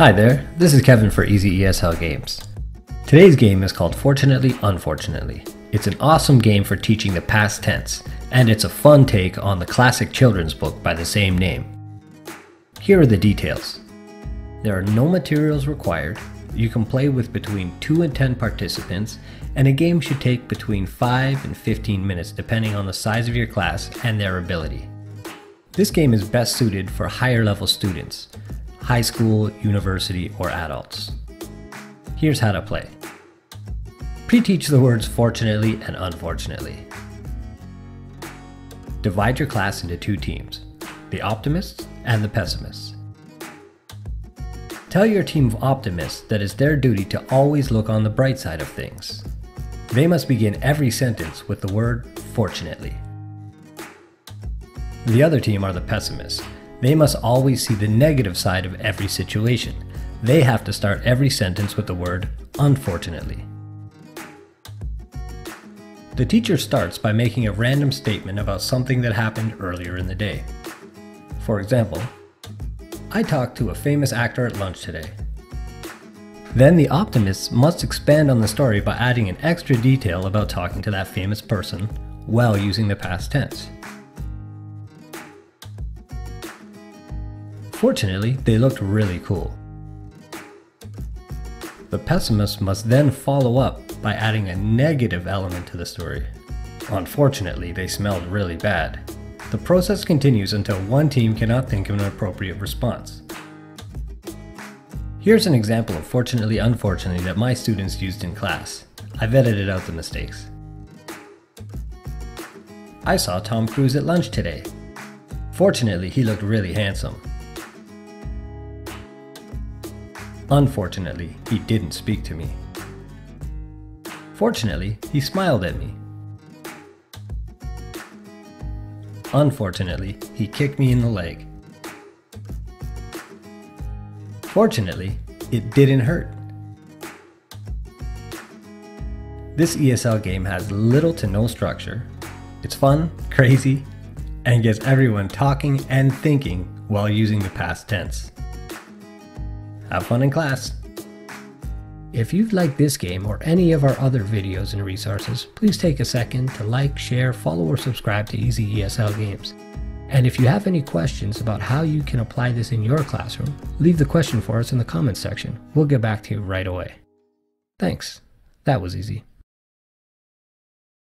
Hi there, this is Kevin for Easy ESL Games. Today's game is called Fortunately Unfortunately. It's an awesome game for teaching the past tense, and it's a fun take on the classic children's book by the same name. Here are the details. There are no materials required, you can play with between 2 and 10 participants, and a game should take between 5 and 15 minutes depending on the size of your class and their ability. This game is best suited for higher level students, high school, university, or adults. Here's how to play. Pre-teach the words fortunately and unfortunately. Divide your class into two teams, the optimists and the pessimists. Tell your team of optimists that it's their duty to always look on the bright side of things. They must begin every sentence with the word fortunately. The other team are the pessimists. They must always see the negative side of every situation. They have to start every sentence with the word unfortunately. The teacher starts by making a random statement about something that happened earlier in the day. For example, I talked to a famous actor at lunch today. Then the optimists must expand on the story by adding an extra detail about talking to that famous person while using the past tense. Fortunately, they looked really cool. The pessimist must then follow up by adding a negative element to the story. Unfortunately, they smelled really bad. The process continues until one team cannot think of an appropriate response. Here's an example of fortunately unfortunately that my students used in class. I've edited out the mistakes. I saw Tom Cruise at lunch today. Fortunately, he looked really handsome. Unfortunately, he didn't speak to me. Fortunately, he smiled at me. Unfortunately, he kicked me in the leg. Fortunately, it didn't hurt. This ESL game has little to no structure. It's fun, crazy, and gets everyone talking and thinking while using the past tense. Have fun in class! If you've liked this game or any of our other videos and resources, please take a second to like, share, follow, or subscribe to Easy ESL Games. And if you have any questions about how you can apply this in your classroom, leave the question for us in the comments section. We'll get back to you right away. Thanks. That was easy.